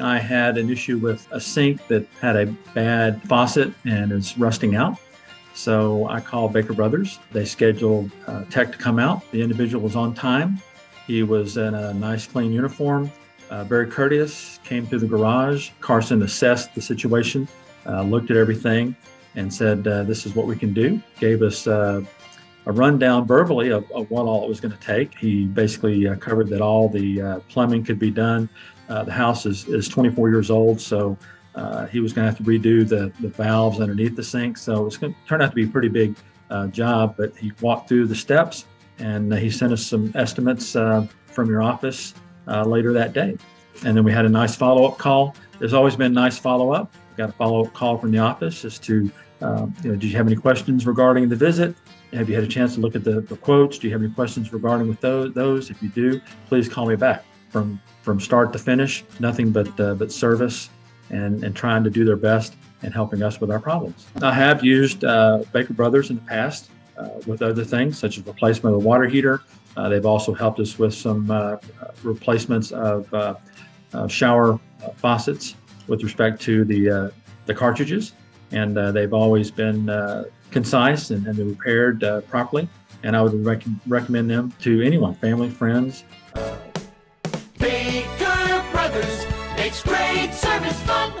I had an issue with a sink that had a bad faucet and is rusting out. So I called Baker Brothers. They scheduled a tech to come out. The individual was on time. He was in a nice, clean uniform, uh, very courteous, came through the garage. Carson assessed the situation, uh, looked at everything, and said, uh, This is what we can do. Gave us uh, a rundown verbally of, of, what all it was going to take. He basically uh, covered that all the uh, plumbing could be done. The house is, is 24 years old, so uh, he was going to have to redo the, the valves underneath the sink. So it's going to turn out to be a pretty big uh, job, but he walked through the steps and he sent us some estimates uh, from your office uh, later that day. And then we had a nice follow up call. There's always been nice follow up. Got a follow up call from the office as to, um, you know, did you have any questions regarding the visit? Have you had a chance to look at the, the quotes? Do you have any questions regarding with? Those, if you do, please call me back. From from start to finish, nothing but uh, but service and, and trying to do their best and helping us with our problems. I have used uh, Baker Brothers in the past uh, with other things, such as replacement of the water heater. Uh, they've also helped us with some uh, replacements of shower faucets with respect to the, the cartridges. And they've always been concise and, and, repaired properly. And I would rec- recommend them to anyone, family, friends. Makes great service fun.